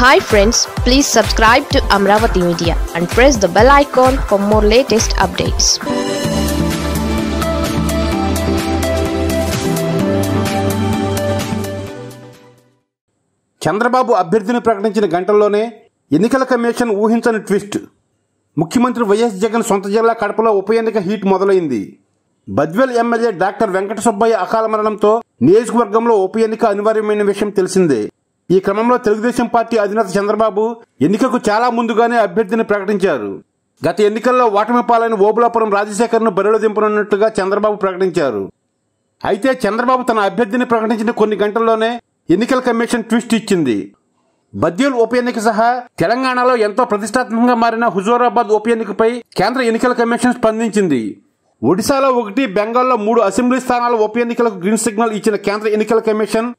Hi friends please subscribe to Amaravati media and press the bell icon for more latest updates Chandrababu అభ్యర్థిని ప్రకటించిన గంటల్లోనే ఎన్నికల commission ఊహించని twist. ముఖ్యమంత్రి YS Jagan సొంత జిల్లా కడపలో ఉప ఎన్నిక హీట్ మొదలైంది. బద్వేల్ ఎమ్మెల్యే డాక్టర్ వెంకట సుబ్బయ్య అకాల మరణంతో నియోజకవర్గంలో ఉప ఎన్నిక అనివార్యమైన విషయం తెలిసిందే. ఈ క్రమంలో తెలుగుదేశం పార్టీ అధినేత చంద్రబాబు ఎన్నికకు చాలా ముందుగానే అభ్యర్థిని ప్రకటించారు. గత ఎన్నికల్లో ఓటమి పాలైన ఓబులాపురం రాజశేఖర్ను బరిలో దింపనున్నట్టుగా చంద్రబాబు ప్రకటించారు. అయితే చంద్రబాబు తన అభ్యర్థిని ప్రకటించిన కొన్ని గంటల్లోనే ఎన్నికల కమిషన్ ట్విస్ట్ ఇచ్చింది. బద్యూల్ ఉప ఎన్నిక సహా తెలంగాణలో ఎంతో ప్రతిష్టాత్మకంగా మారిన హుజూరాబాద్ ఉప ఎన్నికపై కేంద్ర ఎన్నికల కమిషన్ స్పందించింది. ఒడిశాలో ఒకటి బెంగాల్లో మూడు అసెంబ్లీ స్థానాల ఉప ఎన్నికలకు గ్రీన్ సిగ్నల్ ఇచ్చిన కేంద్ర ఎన్నికల కమిషన్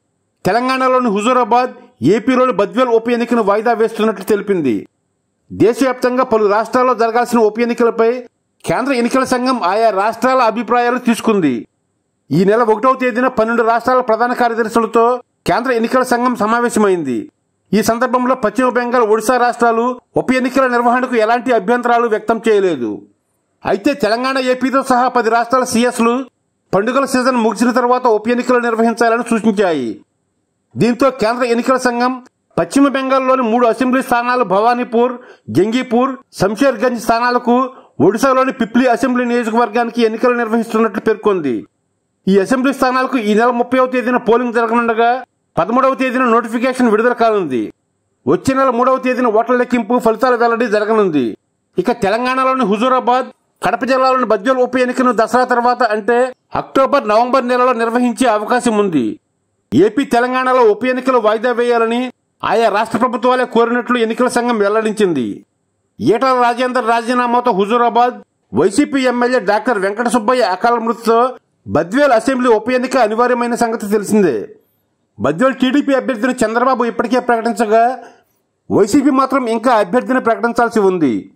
తెలంగాణలోని హుజూరాబాద్ ఏపీలోని బద్వేల్ ఉప ఎన్నికను వాయిదా వేస్తున్నట్లు తెలిపింది. దేశవ్యాప్తంగా పలు రాష్ట్రాల్లో జరగాల్సిన ఉప ఎన్నికలపై కేంద్ర ఎన్నికల సంఘం ఆయా రాష్ట్రాల అభిప్రాయాలు తీసుకుంది. ఈ నెల ఒకటవ తేదీన పన్నెండు రాష్ట్రాల ప్రధాన కార్యదర్శులతో కేంద్ర ఎన్నికల సంఘం సమావేశమైంది. ఈ సందర్భంలో పశ్చిమ బెంగాల్ ఒడిశా రాష్ట్రాలు ఉప ఎన్నికల నిర్వహణకు ఎలాంటి అభ్యంతరాలు వ్యక్తం చేయలేదు. అయితే తెలంగాణ ఏపీతో సహా పది రాష్ట్రాల సీఎస్లు పండుగల సీజన్ ముగిసిన తర్వాత ఉప ఎన్నికలు నిర్వహించాలని సూచించాయి. దీంతో కేంద్ర ఎన్నికల సంఘం పశ్చిమ బెంగాల్లోని మూడు అసెంబ్లీ స్థానాలు భవానీపూర్ జంగీపూర్ శంషేర్గంజ్ స్థానాలకు ఒడిశాలోని పిప్లి అసెంబ్లీ నియోజకవర్గానికి ఎన్నికలు నిర్వహిస్తున్నట్లు పేర్కొంది. ఈ అసెంబ్లీ స్థానాలకు ఈ నెల ముప్పైవ తేదీన పోలింగ్ జరగనుండగా పదమూడవ తేదీన నోటిఫికేషన్ విడుదల కానుంది. వచ్చే నెల మూడవ తేదీన ఓట్ల లెక్కింపు ఫలితాల వెల్లడి జరగనుంది. ఇక తెలంగాణలోని హుజూరాబాద్ కడప జిల్లాలోని బద్యోల్ ఉప ఎన్నికను దసరా తర్వాత అంటే అక్టోబర్ నవంబర్ నెలలో నిర్వహించే అవకాశం ఉంది. ఏపీ తెలంగాణలో ఉప ఎన్నికలు వాయిదా వేయాలని ఆయా రాష్ట్ర ప్రభుత్వాలే కోరినట్లు ఎన్నికల సంఘం వెల్లడించింది. Etela Rajender రాజీనామాతో Huzurabad YCP MLA doctor Venkata Subbaiah అకాల మృతితో బద్వేల్ అసెంబ్లీ ఉప ఎన్నిక అనివార్యమైన సంగతి తెలిసిందే. బద్వేల్ టీడీపీ అభ్యర్థిని చంద్రబాబు ఇప్పటికే ప్రకటించగా వైసీపీ మాత్రం ఇంకా అభ్యర్థిని ప్రకటించాల్సి ఉంది.